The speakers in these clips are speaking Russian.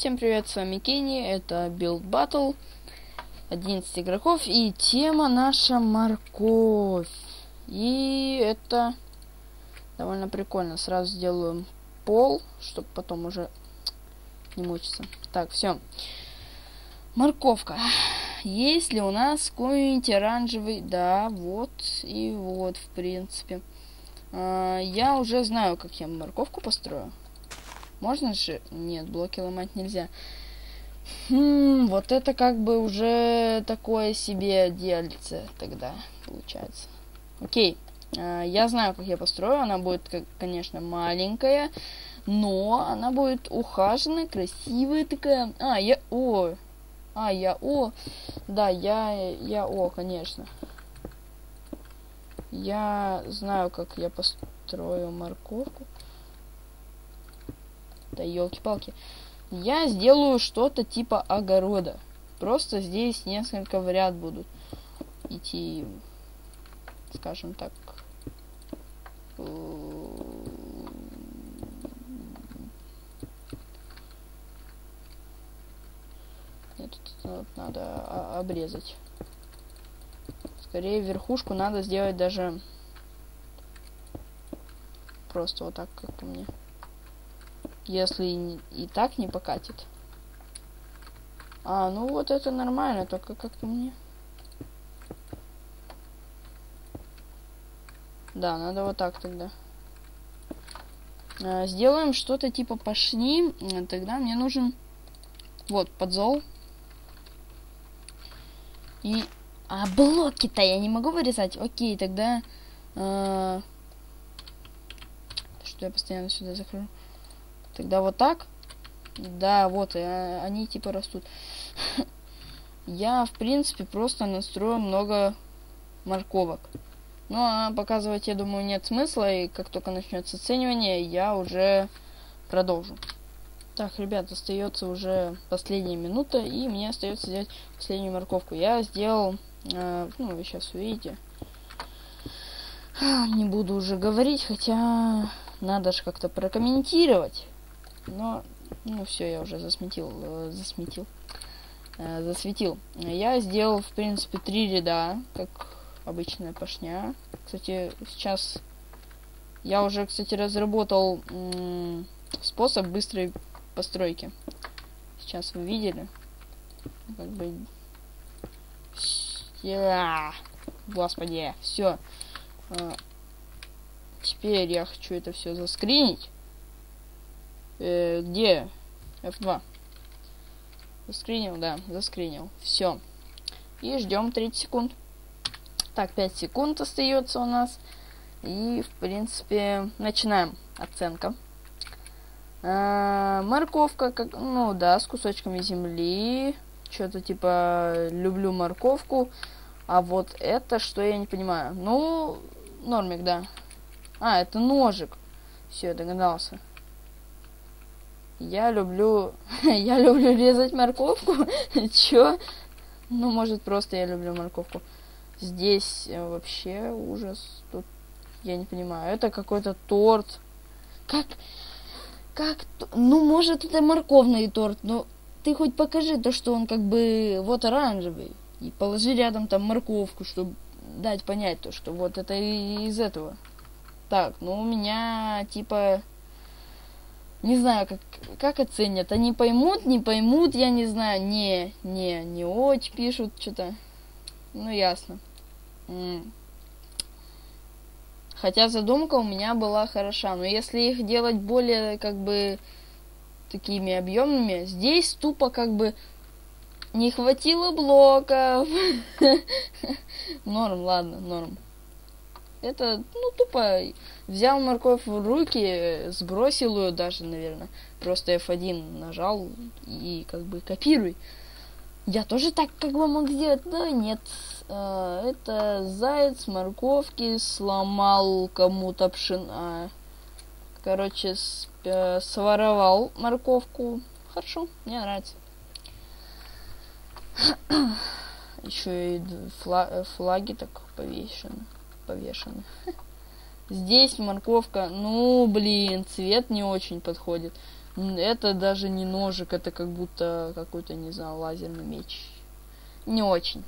Всем привет, с вами Кенни, это Build Battle, 11 игроков, и тема наша морковь. И это довольно прикольно. Сразу сделаем пол, чтобы потом уже не мучиться. Так, все. Морковка. Есть ли у нас какой-нибудь оранжевый? Да, вот и вот, в принципе. А, я уже знаю, как я морковку построю. Можно же? Нет, блоки ломать нельзя. Хм, вот это как бы уже такое себе дельце тогда получается. Окей, а, я знаю, как я построю. Она будет, конечно, маленькая, но она будет ухаженная, красивая такая. А, я... О, а, я О. Да, я, я О, конечно. Я знаю, как я построю морковку. Да елки-палки. Я сделаю что-то типа огорода. Просто здесь несколько ряд будут идти, скажем так. Нет, тут надо обрезать. Скорее верхушку надо сделать даже просто вот так, как по мне если и так не покатит. А, ну вот это нормально, только как-то мне... Да, надо вот так тогда. А, сделаем что-то типа пошли. Тогда мне нужен... Вот, подзол. И... А, блоки-то я не могу вырезать. Окей, тогда... А... Что я постоянно сюда закрою? Тогда вот так. Да, вот, э, они типа растут. Я, в принципе, просто настрою много морковок. Ну, а показывать, я думаю, нет смысла, и как только начнется оценивание, я уже продолжу. Так, ребят, остается уже последняя минута, и мне остается сделать последнюю морковку. Я сделал, э, ну, вы сейчас увидите. Не буду уже говорить, хотя надо же как-то прокомментировать. Но, ну все, я уже засметил, э, засметил, э, засветил. Я сделал, в принципе, три ряда, как обычная пашня. Кстати, сейчас я уже, кстати, разработал способ быстрой постройки. Сейчас вы видели. Как бы... Господи, все. А, теперь я хочу это все заскринить. Э, где? F2. Заскринил, да, заскринил. Все. И ждем 30 секунд. Так, 5 секунд остается у нас. И, в принципе, начинаем. Оценка. А, морковка, как, ну да, с кусочками земли. Что-то типа люблю морковку. А вот это что я не понимаю. Ну, нормик, да. А, это ножик. Все, догадался. Я люблю... я люблю резать морковку. Чё? Ну, может, просто я люблю морковку. Здесь э, вообще ужас. Тут я не понимаю. Это какой-то торт. Как... Как... Ну, может, это морковный торт, но ты хоть покажи то, что он как бы вот оранжевый. И положи рядом там морковку, чтобы дать понять то, что вот это из этого. Так, ну у меня типа не знаю, как, как оценят. Они поймут, не поймут, я не знаю. Не, не, не очень пишут что-то. Ну, ясно. Хотя задумка у меня была хороша. Но если их делать более, как бы, такими объемными, здесь тупо, как бы, не хватило блоков. Норм, ладно, норм. Это, ну, тупо взял морковь в руки, сбросил ее даже, наверное. Просто F1 нажал и как бы копируй. Я тоже так как бы мог сделать, но нет. А, это заяц морковки сломал кому-то пшена. Короче, своровал морковку. Хорошо, мне нравится. Еще и флаги так повешены повешены. Здесь морковка, ну, блин, цвет не очень подходит. Это даже не ножик, это как будто какой-то, не знаю, лазерный меч. Не очень.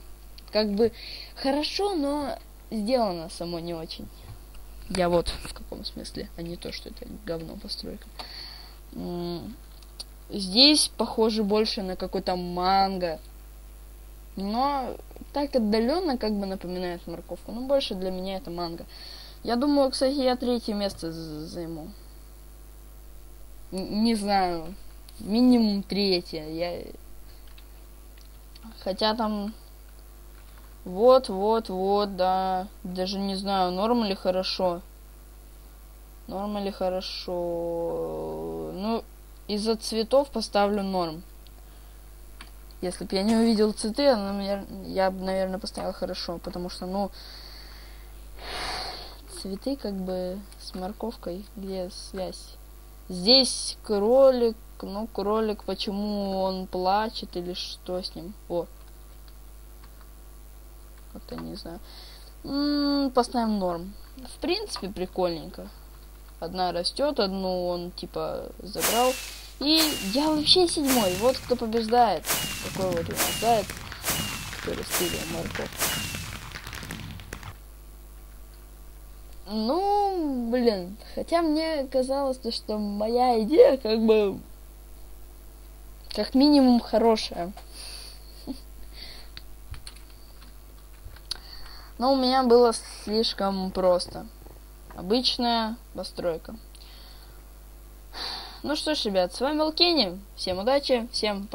Как бы хорошо, но сделано само не очень. Я вот в каком смысле, а не то, что это говно постройка. Здесь похоже больше на какой-то манго. Но так отдаленно как бы напоминает морковку. Но больше для меня это манго. Я думаю, кстати, я третье место займу. Не знаю. Минимум третье. Я... Хотя там... Вот, вот, вот, да. Даже не знаю, норм или хорошо. Норм или хорошо. Ну, из-за цветов поставлю норм. Если бы я не увидел цветы, я бы, наверное, поставил хорошо. Потому что, ну, цветы как бы с морковкой, где связь. Здесь кролик, ну, кролик, почему он плачет или что с ним? О. Как-то не знаю. М -м, поставим норм. В принципе, прикольненько. Одна растет, одну он типа забрал. И я вообще седьмой. Вот кто побеждает. Такой вот у нас заяц, который стиле морковь. Ну, блин, хотя мне казалось, что моя идея как бы как минимум хорошая. Но у меня было слишком просто. Обычная постройка. Ну что ж, ребят, с вами был Кенни. Всем удачи, всем пока.